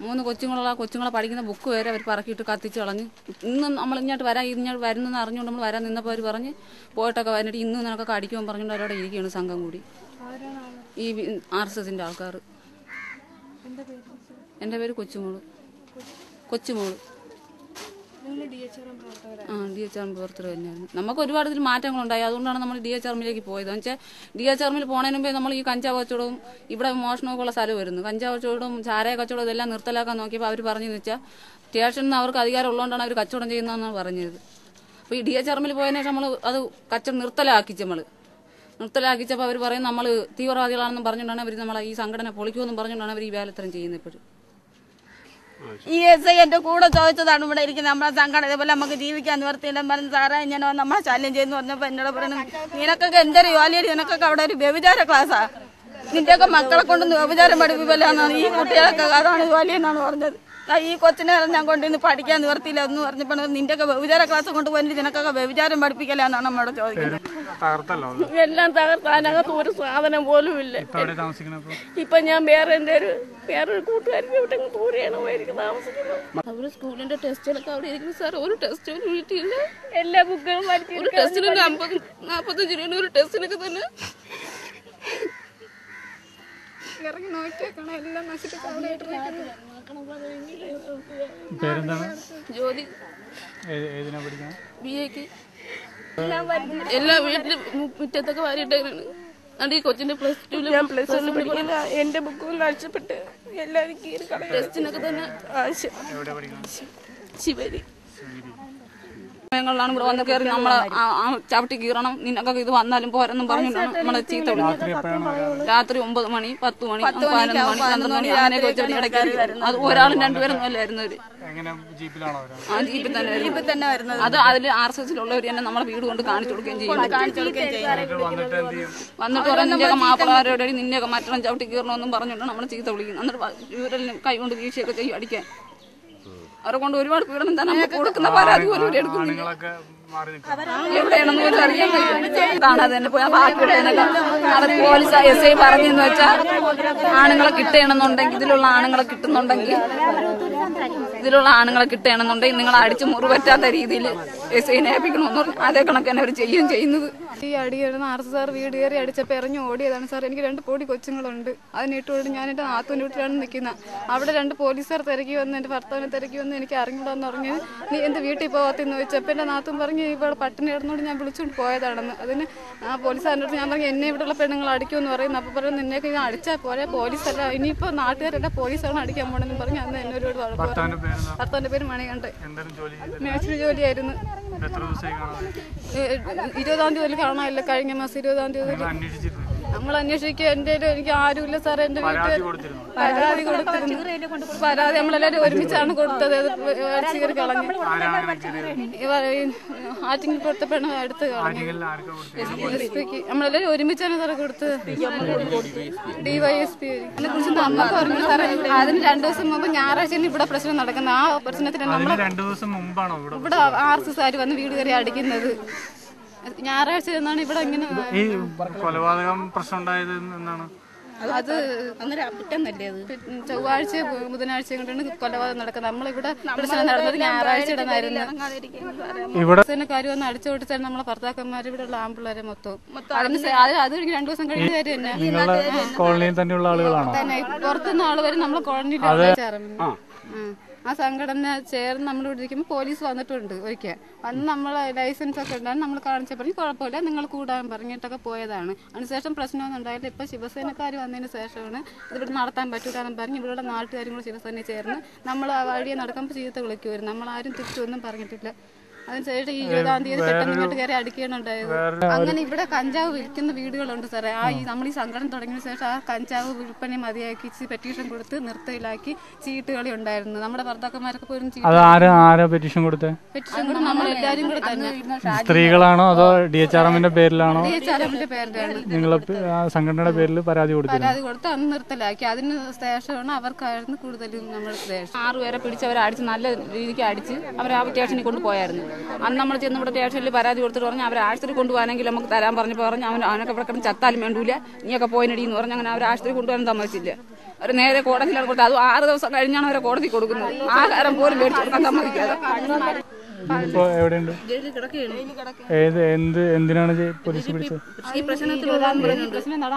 മൂന്ന് കൊച്ചുങ്ങളുള്ള കൊച്ചുങ്ങളെ പഠിക്കുന്ന ബുക്ക് വരെ അവർ പറക്കിയിട്ട് കത്തിച്ച് കളഞ്ഞ്. ഇന്ന് നമ്മൾ ഇങ്ങോട്ട് വരാൻ ഇങ്ങോട്ട് വരുന്നെന്ന് അറിഞ്ഞുകൊണ്ട് നമ്മൾ വരാൻ നിന്നപ്പോൾ അവർ പറഞ്ഞ് പോയിട്ടൊക്കെ വന്നിട്ട് ഇന്ന് നിനക്കൊക്കെ അടിക്കുമെന്ന് പറഞ്ഞിട്ട് അവരോട് ഇരിക്കുകയാണ് സംഘം കൂടി. ഈ ആർ എസ് എസിന്റെ ആൾക്കാർ എന്റെ പേര് Kochumol. Kochumol. D H R പ്രവർത്തകർ തന്നെയായിരുന്നു നമുക്ക് ഒരുപാട് ഇതിൽ മാറ്റങ്ങളുണ്ടായി അതുകൊണ്ടാണ് നമ്മൾ ഡി എച്ച് ആർമിലേക്ക് പോയത്. വെച്ചാൽ ഡി എച്ച് ആർമിൽ പോണതിന് മുമ്പേ നമ്മൾ ഈ കഞ്ചാവ് കച്ചവടവും ഇവിടെ മോഷണമൊക്കെ ഉള്ള സ്ഥലം വരുന്നു. കഞ്ചാവ് കച്ചവടവും ചാരായ കച്ചവടവും ഇതെല്ലാം നിർത്തലാക്കാൻ നോക്കിയപ്പോൾ അവർ പറഞ്ഞു വെച്ചാൽ സ്റ്റേഷനിൽ അവർക്ക് അധികാരം ഉള്ളതുകൊണ്ടാണ് അവർ കച്ചവടം ചെയ്യുന്നതെന്നാണ് പറഞ്ഞത്. അപ്പോൾ ഈ ഡി എച്ച് ആർമിൽ പോയതിനു ശേഷം നമ്മൾ അത് കച്ചവടം നിർത്തലാക്കിച്ച് നമ്മൾ നിർത്തലാക്കിച്ചപ്പോൾ അവർ പറയും നമ്മൾ തീവ്രവാദികളാണെന്നും പറഞ്ഞുകൊണ്ടാണ് അവർ നമ്മളെ ഈ സംഘടന പൊളിക്കുമെന്നും പറഞ്ഞുകൊണ്ടാണ് അവർ ഈ വേലത്തരം ചെയ്യുന്നത് ഇപ്പോഴും. ഈ എസ് ഐ എന്റെ കൂടെ ചോദിച്ചതാണ് ഇവിടെ ഇരിക്കുന്നത്. നമ്മളെ സംഘടന ഇതേപോലെ നമുക്ക് ജീവിക്കാൻ നിവർത്തിയില്ല. പറഞ്ഞ് സാറേ ഇങ്ങനെ നമ്മളെ ശല്യം ചെയ്യുന്നു പറഞ്ഞപ്പോ എന്നോട് പറഞ്ഞു നിനക്കൊക്കെ എന്തൊരു ജോലിയാണ് നിനക്കൊക്കെ അവിടെ ഒരു വ്യഭിചാര ക്ലാസ്സാ നിന്റെയൊക്കെ മക്കളെ കൊണ്ടൊന്ന് വ്യഭിചാരം പഠിപ്പിക്കലാന്നാണ് ഈ കുട്ടികളൊക്കെ. അതാണ് ജോലി എന്നാണ് പറഞ്ഞത്. ഈ കൊച്ചിനെ ഞാൻ കൊണ്ടുവന്ന് പഠിക്കാൻ നിവർത്തിയില്ല എന്ന് പറഞ്ഞപ്പോൾ നിന്റെയൊക്കെ വ്യഭിചാര ക്ലാസ് കൊണ്ട് പോയിട്ട് നിനക്കൊക്കെ വ്യഭിചാരം പഠിപ്പിക്കലാന്നാണ് നമ്മുടെ ചോദിക്കുന്നത്. എല്ലാം തകർത്ത് അതിനകത്ത് ഒരു സാധനം പോലും ഇല്ല. ഇപ്പൊ ഞാൻ വേറെ എന്റെ ഒരു വേറൊരു കൂട്ടുകാരി ഇവിടെ ദൂരെയാണ് പോയിരിക്കും താമസിക്കുന്നത്. അവർ സ്കൂളിന്റെ ടെസ്റ്റിലൊക്കെ അവിടെ ഇരിക്കുന്നു സാർ ഒരു ടെസ്റ്റ് പോലും വീട്ടിലില്ല. എല്ലാ ബുക്കുകളും ഒരു ടെസ്റ്റിന് ഒരു അമ്പത് നാപ്പത്തഞ്ച് രൂപ ഒരു ടെസ്റ്റിനൊക്കെ തന്നെ. ഇറങ്ങി നോക്കിയേക്കണം. എല്ലാം നശിപ്പിച്ച് അവിടെ ഇട്ടിരിക്കുന്നു. പേരെന്താണ്? ജോലി ഏ- ഏതിനാ പഠിക്കണം? ബി എക്ക് എല്ലാ വീട്ടിലും മുറ്റത്തൊക്കെ വാരിയിട്ടേക്കാണ്. അത് ഈ കൊച്ചിന്റെ പ്ലസ് ടു ഞാൻ പ്ലസ് വൺ പഠിക്കുന്ന എന്റെ ബുക്കും നഷ്ടപ്പെട്ട് എല്ലാവരും കീറി കളയാൻ ടെസ്റ്റിനൊക്കെ തന്നെ ശിവരി. സമയങ്ങളിലാണ് ഇവിടെ വന്ന് കയറി നമ്മളെ ചവിട്ടി കീറണം. നിനക്കൊക്കെ ഇത് വന്നാലും പോരെന്നും പറഞ്ഞിട്ടാണ് നമ്മളെ ചീത്ത രാത്രി ഒമ്പത് മണി പത്ത് മണി പതിനൊന്ന് മണി പന്ത്രണ്ട് മണി അങ്ങനെയൊക്കെ വെച്ചിട്ട് ഇടയ്ക്ക് അത് ഒരാളും രണ്ടുപേരും അല്ലായിരുന്നു ആ ജീപ്പിൽ തന്നെ ഇപ്പൊ തന്നെ വരുന്നത്. അത് അതിൽ ആർ എസ് എസിലുള്ളവർ തന്നെ നമ്മളെ വീട് കൊണ്ട് കാണിച്ചു കൊടുക്കുകയും ചെയ്യും. വന്നിട്ട് നിന്റെയൊക്കെ മാപ്പിളാരോട് നിന്നെയൊക്കെ മറ്റൊന്നും ചവിട്ടി കീറണമെന്നും പറഞ്ഞിട്ട് നമ്മളെ ചീത്ത വിളിക്കും എന്നിട്ട് ഇവരെല്ലാം കൈ കൊണ്ട് വീഴ്ചയൊക്കെ ചെയ്യും അടിക്കാൻ. അവരെ കൊണ്ട് ഒരുപാട് പീഡനം തന്നെ നമ്മൾ കൊടുക്കുന്ന പരാതി പോലും ഇവിടെ എടുക്കുന്നില്ല. എവിടെയാണെന്ന് പോലും അറിയാൻ കഴിയും. കാണാതെ തന്നെ പോയി ആ അവർ പോലീസ് എസ് ഐ പറഞ്ഞെന്ന് വെച്ചാൽ ആണുങ്ങളെ കിട്ടണമെന്നുണ്ടെങ്കിൽ ഇതിലുള്ള ആണുങ്ങളെ കിട്ടുന്നുണ്ടെങ്കിൽ ഇതിലുള്ള ആണുങ്ങളെ കിട്ടണമെന്നുണ്ടെങ്കിൽ നിങ്ങൾ അടിച്ച് മുറിവറ്റാത്ത രീതിയിൽ എസ് ഐനെ ഏൽപ്പിക്കണമെന്ന് പറഞ്ഞു. അതേ കണക്ക് തന്നെ അവർ ചെയ്യുകയും ചെയ്യുന്നത്. ഈ അടിയായിരുന്നു ആർ സാർ വീട് കയറി അടിച്ചപ്പോൾ ഇറങ്ങി ഓടിയതാണ് സാർ. എനിക്ക് രണ്ട് പൊടി കൊച്ചുങ്ങളുണ്ട്. അതിനിട്ടുകൊണ്ട് ഞാൻ എന്റെ നാത്തൂന്റെ വീട്ടിലാണ് നിൽക്കുന്നത് അവിടെ രണ്ട് പോലീസുകാർ തിരക്കി വന്ന് എന്റെ ഭർത്താവിനെ തിരക്കി വന്ന് എനിക്ക് അറിഞ്ഞൂടാന്ന് പറഞ്ഞ് നീ എന്റെ വീട്ടിൽ പോകാത്തെന്ന് ചോദിച്ചപ്പോൾ എന്റെ നാത്തും പറഞ്ഞ് ഇവിടെ പട്ടിണി കിടന്നുകൊണ്ട് ഞാൻ വിളിച്ചുകൊണ്ട് പോയതാണെന്ന്. അതിന് ആ പോലീസുകാരന്റെ അടുത്ത് ഞാൻ പറഞ്ഞു എന്നെ ഇവിടെയുള്ള പെണ്ണുങ്ങൾ അടിക്കുമെന്ന് പറയുന്നു. അപ്പോൾ പറഞ്ഞു നിന്നെയൊക്കെ ഇത് അടിച്ചാൽ പോലെ പോലീസല്ല. ഇനിയിപ്പോൾ നാട്ടുകാരല്ല പോലീസാണ് അടിക്കാൻ പോകണമെന്ന് പറഞ്ഞ് അന്ന് എന്നോട് വഴക്ക് പറഞ്ഞു. ഭർത്താവിന്റെ പേര് മണികണ്ഠൻ. മേച്ചിരി ജോലിയായിരുന്നു. ഇരുപതാം തീയതി കാണാനില്ല. കഴിഞ്ഞ മാസം ഇരുപതാം തീയതി നമ്മൾ അന്വേഷിക്കുക എന്റെ എനിക്ക് ആരുമില്ല സാർ എന്റെ വീട്ടിൽ കൊടുത്തിരുന്നു. പരാതി കൊടുത്തിരുന്നു. പരാതി നമ്മളെല്ലാരും ഒരുമിച്ചാണ് കൊടുത്തത്. ചീറി കളഞ്ഞു. ആരാണ് കയറിയത് പെണ്ണ് എടുത്ത് ആറ്റിങ്ങിൽ കളഞ്ഞു നമ്മളെല്ലാവരും ഒരുമിച്ചാണ് സാറേ കൊടുത്തത്. ഡിവൈഎസ്പി അതിനെ കുറിച്ച് നമുക്ക് പറഞ്ഞു സാറേ അതിന് രണ്ടു ദിവസം മുമ്പ് ഞായറാഴ്ചയാണ് ഇവിടെ പ്രശ്നം നടക്കുന്നത്. ആ പ്രശ്നത്തിന് നമ്മൾ അതിന് രണ്ടു ദിവസം മുമ്പാണോ ഇവിടെ ഇവിടെ ആർ എസ് എസ് ആര് വന്ന് വീട് കയറി അടിക്കുന്നത്? ഞായറാഴ്ച എന്നാണ് ഇവിടെ ഇങ്ങനെ ഈ കൊലപാതകം പ്രശ്നം ഉണ്ടായത് എന്നാണ്? അത് ചൊവ്വാഴ്ച ബുധനാഴ്ച കൊണ്ടാണ് കൊലപാതകം നടക്കുന്നത്. നമ്മളിവിടെ പ്രശ്നം നടന്നത് ഞായറാഴ്ച ഇവിടെ കാര്യം വന്ന് അടിച്ചു കൊടുത്താൽ നമ്മളെ ഭർത്താക്കന്മാർ ഇവിടെ ഉള്ള ആമ്പിള്ളേരെ മൊത്തം അത് അത് രണ്ടു ദിവസം കഴിഞ്ഞ കാര്യം തന്നെ. കോളനിയിൽ തന്നെയുള്ള ആളുകളാണോ? പുറത്തുനിന്ന് ആൾ വരും നമ്മളെ കോളനിയിൽ ആ സംഘടന ചേർന്ന് നമ്മൾ ഇവിടെ ഇരിക്കുമ്പോൾ പോലീസ് വന്നിട്ടുണ്ട് ഒരിക്കൽ. അന്ന് നമ്മൾ ലൈസൻസ് ഒക്കെ ഉണ്ടായിരുന്നു. നമ്മൾ കാണിച്ച പറഞ്ഞു കുഴപ്പമില്ല നിങ്ങൾ കൂടാൻ പറഞ്ഞിട്ടൊക്കെ പോയതാണ്. അതിനുശേഷം പ്രശ്നമൊന്നും ഉണ്ടായില്ല. ഇപ്പോൾ ശിവസേനക്കാർ വന്നതിന് ശേഷമാണ് ഇതിവിടെ നടത്താൻ പറ്റൂലെന്ന് പറഞ്ഞ് ഇവിടെയുള്ള നാട്ടുകാരും കൂടെ ശിവസേന ചേർന്ന് നമ്മൾ ആ വഴിയെ നടക്കുമ്പോൾ ചീത്ത വിളിക്കുമായിരുന്നു നമ്മൾ ആരും തിരിച്ചൊന്നും പറഞ്ഞിട്ടില്ല. അതിനുശേഷം ഈ ഇരുപതാം തീയതി പെട്ടെന്ന് ഇങ്ങോട്ട് കയറി അടിക്കുകയാണുണ്ടായത് അങ്ങനെ ഇവിടെ കഞ്ചാവ് വിൽക്കുന്ന വീടുകളുണ്ട് സാറേ. ആ ഈ നമ്മൾ ഈ സംഘടന തുടങ്ങിയ ശേഷം ആ കഞ്ചാവ് വിൽപ്പന മതിയാക്കി പെറ്റീഷൻ കൊടുത്ത് നിർത്തയിലാക്കി ചീട്ടുകളി ഉണ്ടായിരുന്നു. നമ്മുടെ ഭർത്താക്കന്മാരൊക്കെ പോലും പെറ്റീഷൻ കൊടുത്തത് പെറ്റീഷൻ കൂടെ നമ്മൾ എല്ലാവരും കൂടെ തന്നെ. സ്ത്രീകളാണോ അതോ ഡി എച്ച് ആർ എമ്മിന്റെ പേരിലാണോ? പേരിലാണ്. നിങ്ങൾ ആ സംഘടനയുടെ പേരിൽ പരാതി കൊടുത്തു പരാതി കൊടുത്ത് അന്ന് നിർത്തലാക്കി. അതിന് ശേഷമാണ് അവർക്കായിരുന്നു കൂടുതലും നമ്മൾ ആറുപേരെ പിടിച്ച് അവരെ അടിച്ച് നല്ല രീതിക്ക് അടിച്ച് അവർ ആ സ്റ്റേഷനിൽ കൊണ്ടുപോയായിരുന്നു അന്ന് നമ്മൾ ചെന്ന് ഇവിടെ സ്റ്റേഷനിൽ പരാതി കൊടുത്തിട്ട് പറഞ്ഞു അവരെ ആശുപത്രി കൊണ്ടുപോകാനെങ്കിൽ നമുക്ക് തരാൻ പറഞ്ഞു പറഞ്ഞു അവൻ അവനൊക്കെ ഇവിടെ കിടന്ന് ചത്താലും വേണ്ടൂല നീയൊക്കെ പോയിനടി എന്ന് പറഞ്ഞ് അങ്ങനെ അവർ ആശുപത്രി കൊണ്ടുപോകാൻ സമ്മതിച്ചില്ല. അവർ നേരെ കോടതിയിലാണ് കൊടുത്തത് അത് ആറ് ദിവസം കഴിഞ്ഞാണ് അവരെ കോടതി കൊടുക്കുന്നത്. ആഹാരം പോലും മേടിച്ചു കൊടുക്കാൻ സമ്മതിക്കാതെ. എവിടെയുണ്ട്? ഏത് എന്ത് എന്തിനാണ് പോലീസ് പിടിച്ചത്? ഈ പ്രശ്നത്തിൽ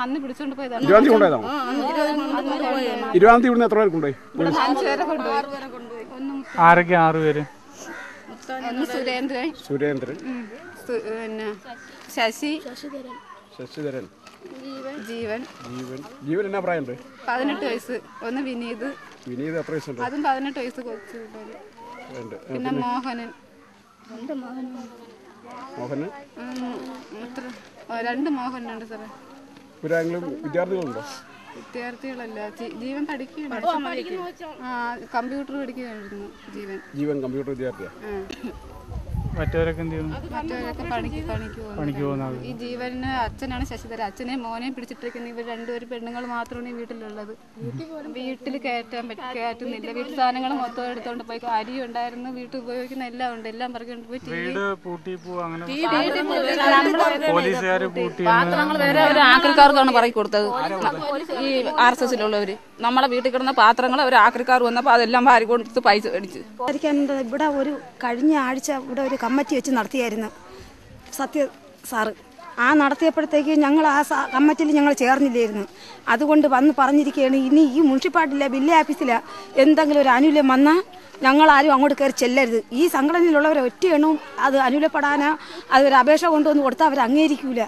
അന്ന് പിടിച്ചോണ്ട് പോയതാണ് ഇരുപതാം തീയതി കൊണ്ടുപോയതാണോ? ഇരുപതാം തീയതി ഇവിടുന്ന് എത്ര പേർ കൊണ്ടുപോയി? ആരൊക്കെ ആറ് പേര്? ഒന്ന് സുരേന്ദ്രൻ. സുരേന്ദ്രൻ. പിന്നെ ശശി. ശശിധരൻ. ജീവൻ. ജീവൻ. ജീവൻ. എന്നാ പ്രായമുണ്ട് പതിനെട്ട് വയസ്സ്. ഒന്ന് വിനീത്. വിനീത് എത്ര വയസ്സുണ്ട്? അതും പതിനെട്ട് വയസ്സ് കൊച്ചു ഉണ്ട്. പിന്നെ മോഹനൻ. മോഹന്? ഉം, എത്ര? ഓ, രണ്ട് മോഹനുണ്ട് സാറേ. വിദ്യാർത്ഥികളുണ്ടോ? വിദ്യാർത്ഥികളല്ല ജീവൻ പഠിക്കുകയാണ്. ആ കമ്പ്യൂട്ടർ പഠിക്കുകയായിരുന്നു ജീവൻ. ജീവൻ കമ്പ്യൂട്ടർ വിദ്യാർത്ഥിയാ? ആ. മറ്റവരൊക്കെ എന്ത് ചെയ്യുന്നു? മറ്റവരൊക്കെ പണിക്ക് പണിക്ക് പോകുന്നു പണിക്ക് പോകുന്ന ആൾ. ഈ ജീവന് അച്ഛനാണ് ശശിധര. അച്ഛനെ മോനെ പിടിച്ചിട്ടിരിക്കുന്ന ഇവർ രണ്ടുപേരും പെണ്ണുങ്ങൾ മാത്രമാണ് ഈ വീട്ടിലുള്ളത്. വീട്ടിൽ കയറ്റാൻ പറ്റും കയറ്റുന്നില്ല. വീട്ടിൽ സാധനങ്ങൾ മൊത്തം എടുത്തോണ്ട് പോയി. അരി ഉണ്ടായിരുന്നു. വീട്ടിൽ ഉപയോഗിക്കുന്ന എല്ലാം ഉണ്ട്. എല്ലാം പറഞ്ഞു പോയി വീട് പൂട്ടി അങ്ങനെ പൂട്ടി പാത്രങ്ങൾ വേറെ ഒരു ആക്രിക്കാർക്കാണ് പറയി കൊടുത്തത്. ഈ ആർ എസ് എസിലുള്ളവര്. നമ്മളെ വീട്ടിൽ കിടന്ന പാത്രങ്ങൾ ഒരു ആക്രിക്കാർ വന്നപ്പോൾ അതെല്ലാം വാരി കൊടുത്ത് പൈസ മേടിച്ച്. ഇവിടെ ഒരു കഴിഞ്ഞ ആഴ്ച ഇവിടെ ഒരു കമ്മിറ്റി വെച്ച് നടത്തിയായിരുന്നു. സത്യ സാറ് ആ നടത്തിയപ്പോഴത്തേക്ക് ഞങ്ങൾ ആ കമ്മിറ്റിയിൽ ഞങ്ങൾ ചേർന്നില്ലായിരുന്നു. അതുകൊണ്ട് വന്ന് പറഞ്ഞിരിക്കുകയാണ് ഇനി ഈ മുനിസിപ്പാലിറ്റിയിലെ വില്ലേജ് ഓഫീസിലെ എന്തെങ്കിലും ഒരു അനുകൂല്യം വന്നാൽ ഞങ്ങളാരും അങ്ങോട്ട് കയറി ചെല്ലരുത്. ഈ സംഘടനയിലുള്ളവരെ ഒറ്റ എണ്ണവും അത് അനുകൂലപ്പെടാനോ അതൊരു അപേക്ഷ കൊണ്ടുവന്ന് കൊടുത്താൽ അവർ അംഗീകരിക്കൂല.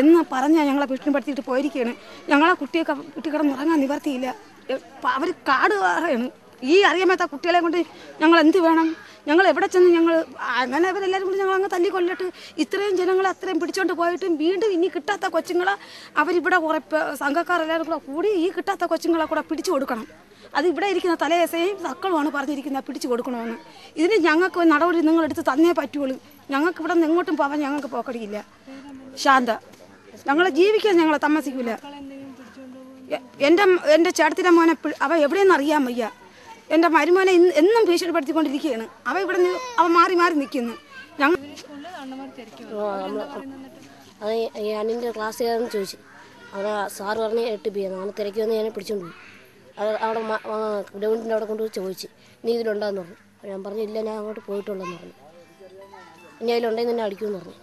എന്ന് പറഞ്ഞാൽ ഞങ്ങളെ ഭീഷണിപ്പെടുത്തിയിട്ട് പോയിരിക്കുകയാണ്. ഞങ്ങളെ കുട്ടിയൊക്കെ കുട്ടി കിടന്നുറങ്ങാൻ നിവർത്തിയില്ല. അവർ കാട് വേറെയാണ് ഈ അറിയാമാത്ത കുട്ടികളെ കൊണ്ട് ഞങ്ങൾ എന്ത് വേണം? ഞങ്ങൾ എവിടെ ചെന്ന് ഞങ്ങൾ അങ്ങനെ അവരെല്ലാവരും കൂടി ഞങ്ങൾ അങ്ങ് തല്ലിക്കൊല്ലിട്ട് ഇത്രയും ജനങ്ങളെ അത്രയും പിടിച്ചോണ്ട് പോയിട്ടും വീണ്ടും ഇനി കിട്ടാത്ത കൊച്ചുങ്ങളെ അവരിവിടെ ഉറപ്പ് സംഘക്കാരെല്ലാവരും കൂടെ കൂടി ഈ കിട്ടാത്ത കൊച്ചുങ്ങളെ കൂടെ പിടിച്ചു കൊടുക്കണം. അത് ഇവിടെ ഇരിക്കുന്ന തലേസയും സക്കളുമാണ് പറഞ്ഞിരിക്കുന്നത് പിടിച്ചു കൊടുക്കണമെന്ന്. ഇതിന് ഞങ്ങൾക്ക് നടപടി നിങ്ങൾ എടുത്ത് തന്നേ പറ്റുള്ളൂ. ഞങ്ങൾക്ക് ഇവിടെ നിന്ന് എങ്ങോട്ടും പോകാൻ ഞങ്ങൾക്ക് പോക്കടിയില്ല. ശാന്ത ഞങ്ങളെ ജീവിക്കാൻ ഞങ്ങളെ താമസിക്കില്ല എന്റെ എന്റെ ചേട്ടത്തിന്റെ മോനെ അവ എവിടെയെന്ന് അറിയാൻ വയ്യ. എന്റെ മരുമോനെ ഇന്ന് എന്നും ഭീഷണിപ്പെടുത്തിക്കൊണ്ടിരിക്കുകയാണ്. അവ ഇവിടെ നിന്ന് അവ മാറി മാറി നിൽക്കുന്നു. ഞങ്ങൾ അത് ഞാനിന്റെ ക്ലാസ്സുകാരൻ ചോദിച്ചു. അവിടെ സാറ് പറഞ്ഞ് എട്ട് ബി ആണ്. തിരക്കി വന്ന് ഞാൻ പിടിച്ചോണ്ട് പോയി. അത് അവിടെ ഗ്രൗണ്ടിന്റെ അവിടെ കൊണ്ടുപോയി ചോദിച്ചു നീ ഇതിലുണ്ടെന്ന് പറഞ്ഞു. അപ്പോൾ ഞാൻ പറഞ്ഞു ഇല്ല ഞാൻ അങ്ങോട്ട് പോയിട്ടുള്ളെന്ന് പറഞ്ഞു. ഇനി അതിലുണ്ടെങ്കിൽ നിന്നെ അടിക്കുമെന്ന് പറഞ്ഞു.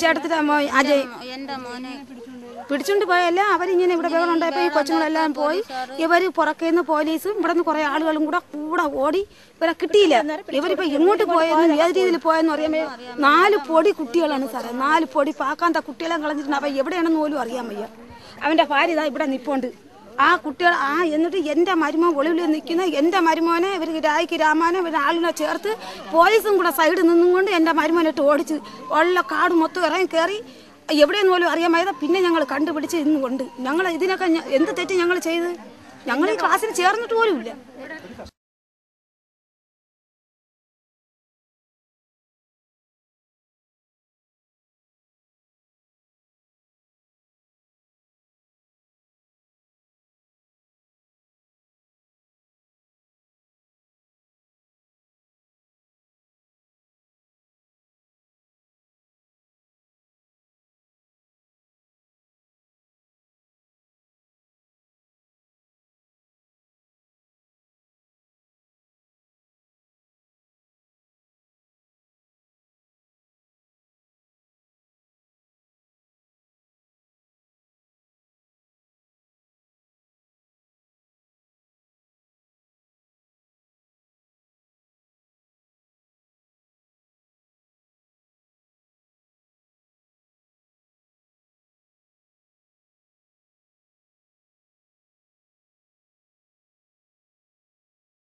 ചേട്ടത്തിന്റെ മോനെ അജയ് പിടിച്ചോണ്ട് പോയല്ല അവരിങ്ങനെ ഇവിടെ ബഹളം ഉണ്ടായപ്പോ ഈ കൊച്ചുങ്ങളെല്ലാം പോയി. ഇവർ പുറക്കേന്ന് പോലീസും ഇവിടെ നിന്ന് കുറെ ആളുകളും കൂടെ കൂടെ ഓടി. ഇവരെ കിട്ടിയില്ല. ഇവരിപ്പോ എങ്ങോട്ട് പോയെന്ന് ഏത് രീതിയിൽ പോയെന്ന് പറയുമ്പോ നാല് പൊടി കുട്ടികളാണ് സാറേ. നാല് പൊടി പാക്കാന്ത കുട്ടികളെ കളഞ്ഞിട്ടുണ്ട്. അവ എവിടെയാണെന്ന് പോലും അറിയാൻ വയ്യ. അവന്റെ ഭാര്യ ഇതാ ഇവിടെ നിപ്പോണ്ട്. ആ കുട്ടികൾ ആ എന്നിട്ട് എന്റെ മരുമോൻ ഒളിവിൽ നിൽക്കുന്ന എന്റെ മരുമോനെ ഇവർ രായ്ക്ക് രാമാനെ ഇവർ ആളിനെ ചേർത്ത് പോലീസും കൂടെ സൈഡിൽ നിന്നും കൊണ്ട് എന്റെ മരുമോനെ ഇട്ട് ഓടിച്ച്. ഉള്ള കാട് മൊത്തം ഇറങ്ങി കയറി എവിടെയെന്ന് പോലും അറിയാമായത്. പിന്നെ ഞങ്ങൾ കണ്ടുപിടിച്ച് ഇന്ന് കൊണ്ട്. ഞങ്ങൾ ഇതിനൊക്കെ എന്ത് തെറ്റ് ഞങ്ങൾ ചെയ്ത്? ഞങ്ങൾ ഈ ക്ലാസ്സിൽ ചേർന്നിട്ട് പോലും ഇല്ല